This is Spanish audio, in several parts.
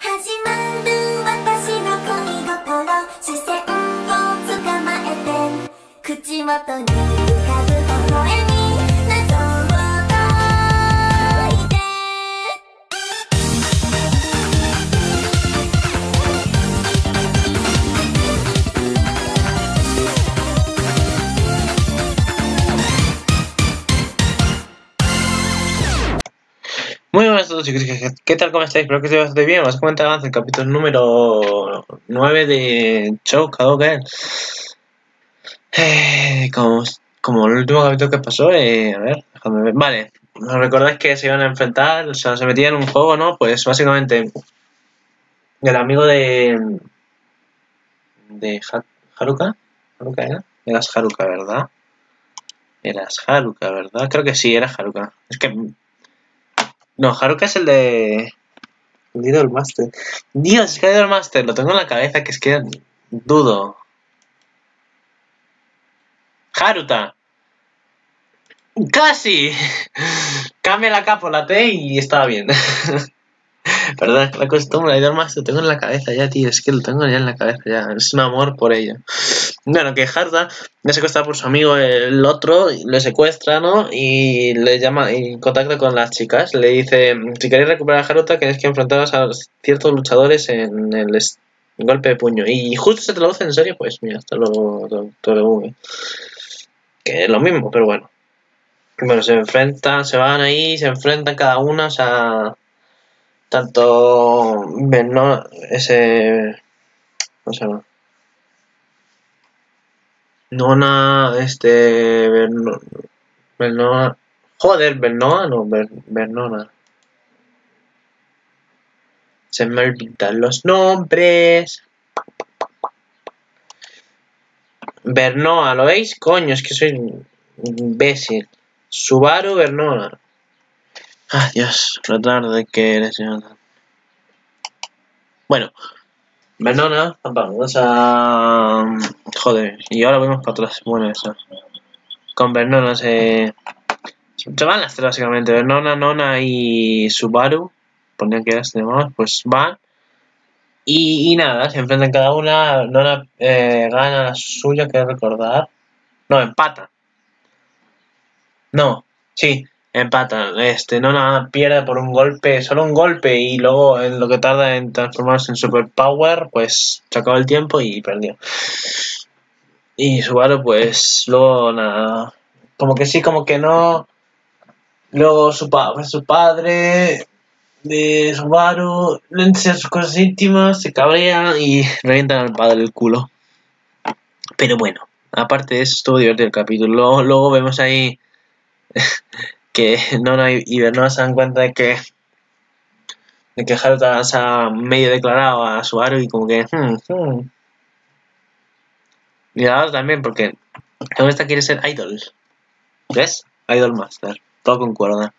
始まる私の恋心視線を捕まえて口元に Muy buenas a todos chicos, ¿qué- ¿qué tal? ¿Cómo estáis? Espero que estéis bastante bien. Vamos a comentar avance el capítulo número 9 de Show Kadoken. Eh, como, como el último capítulo que pasó, eh, a ver, déjame ver. Vale, ¿os recordáis que se iban a enfrentar? O sea, se metían en un juego, ¿no? Pues básicamente el amigo de... de Ha- Haruka. ¿Haruka era? Eras Haruka, ¿verdad? Eras Haruka, ¿verdad? Creo que sí, era Haruka. Es que no, Haruka es el de. El Idol Master. Dios, es que Idol Master lo tengo en la cabeza, que es que dudo. Haruta. Casi. Cambia la K por la T y estaba bien. Perdón, la costumbre, Idol Master lo tengo en la cabeza ya, tío. Es que lo tengo ya en la cabeza ya. Es un amor por ella. Bueno, que Haruta es secuestrado por su amigo el otro, le secuestra, ¿no? Y le llama y contacta con las chicas. Le dice, si queréis recuperar a Haruta, tenéis que enfrentaros a ciertos luchadores en el golpe de puño. Y justo se traduce en serio, pues mira, hasta luego, W. Que es lo mismo, pero bueno. Bueno, se enfrentan, se van ahí, se enfrentan cada una, o sea... Tanto... Verno, ese... ¿Cómo se llama? Nona, este, Berno, Bernona, joder, Bernona, no, Ber- Bernona. Se me olvidan los nombres. Bernoa, ¿lo veis? Coño, es que soy imbécil. Subaru Bernona. Ah, Dios, lo tarde que eres, Jonathan. Bueno, Bernona, vamos a... Joder, y ahora vemos para atrás. Bueno, eso. Con Bernona se... Se van las tres básicamente. Bernona, Nona y Subaru. Ponían que eras demás, pues van. Y, y nada, se enfrentan cada una. Nona eh, gana la suya, que recordar. No, empata. No, sí, empata. Este, Nona pierde por un golpe, solo un golpe, y luego en lo que tarda en transformarse en Superpower, pues se acabó el tiempo y perdió. Y Subaru, pues luego nada. Como que sí, como que no. Luego su, pa su padre de Subaru le enseña sus cosas íntimas, se cabrea y revientan al padre el culo. Pero bueno, aparte de eso, estuvo divertido el capítulo. Luego, luego vemos ahí que Nona y Bernona se dan cuenta de que de que Haruta se ha medio declarado a Subaru y como que hmm, hmm. y la otra también porque esta quiere ser idol ¿ves? idol master todo concuerda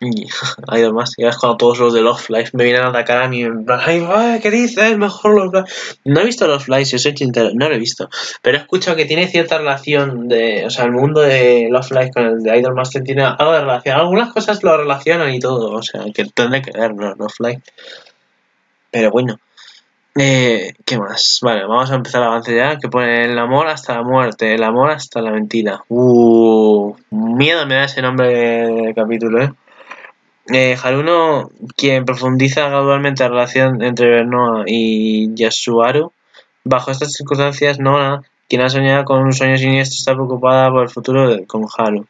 y Idol Master, ya es cuando todos los de Love Life me vienen a atacar a mí ay, ¿qué dices? Mejor Love Life. No he visto Love Life, si soy sincero, no lo he visto. Pero he escuchado que tiene cierta relación de, o sea, el mundo de Love Life con el de Idol Master tiene algo de relación. Algunas cosas lo relacionan y todo, o sea, que tendré que ver, ¿no? Love Life. Pero bueno. Eh, ¿Qué más? Vale, vamos a empezar el avance ya, que pone el amor hasta la muerte, el amor hasta la mentira. Uh, miedo me da ese nombre de capítulo, ¿eh? Eh, Haruno, quien profundiza gradualmente la relación entre Bernoa y Yasuaru, bajo estas circunstancias, Nona, quien ha soñado con un sueño siniestro, está preocupada por el futuro de- con Haru.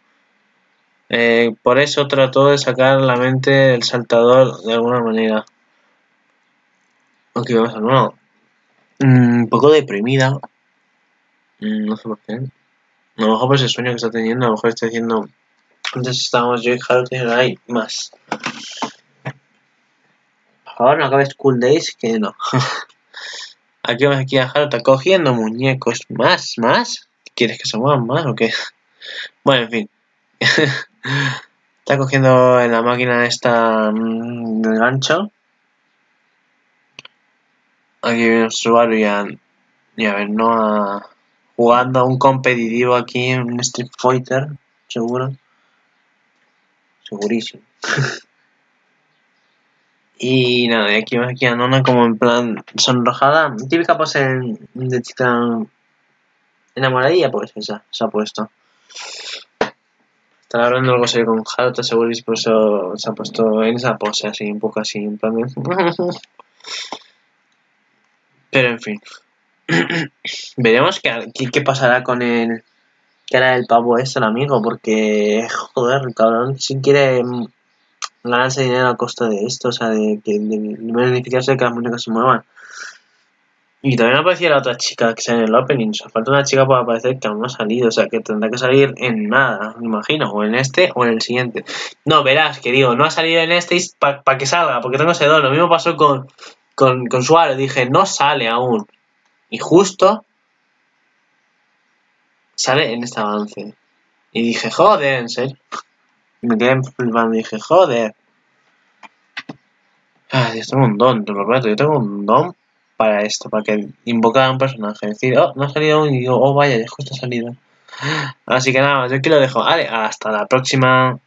Eh, por eso trató de sacar la mente del saltador de alguna manera. Ok, vamos a no. Mm, un poco deprimida. Mm, no sé por qué. A lo mejor por ese sueño que está teniendo, a lo mejor está diciendo. Antes estábamos yo y Haru y ahora hay más. Ahora no acabes School Days, que no. Aquí vamos aquí a Haru, está cogiendo muñecos. ¿Más? ¿Más? ¿Quieres que se muevan más o qué? Bueno, en fin. está cogiendo en la máquina esta mm, del gancho. Aquí viene Subaru y a, y ver, no a, jugando a un competitivo aquí en Street Fighter, seguro. Segurísimo. Y nada, aquí vemos aquí a Nona como en plan sonrojada. Típica pose de chica enamoradilla, pues esa, se ha puesto. Estaba hablando algo serio con Haruto seguro y por eso se ha puesto en esa pose así, un poco así, en plan. Pero en fin. Veremos qué, qué pasará con el... Que era el pavo este, el amigo, porque... Joder, cabrón, si quiere ganarse dinero a costa de esto, o sea, de, de, de beneficiarse de que las muñecas se muevan. Y también aparecía la otra chica que sale en el opening. O sea, falta una chica para aparecer que aún no ha salido. O sea, que tendrá que salir en nada, me imagino. O en este o en el siguiente. No, verás, que digo, no ha salido en este para pa que salga, porque tengo ese don. Lo mismo pasó con, con, con Suárez. Dije, no sale aún. Y justo sale en este avance. Y dije, joder, en serio. Me quedé flipando y dije, joder. Ay, yo tengo un don, te lo prometo. Yo tengo un don para esto, para que invocar a un personaje. Decir, oh, no ha salido y digo, oh, vaya, justo ha salido. Así que nada, yo aquí lo dejo. Vale, hasta la próxima.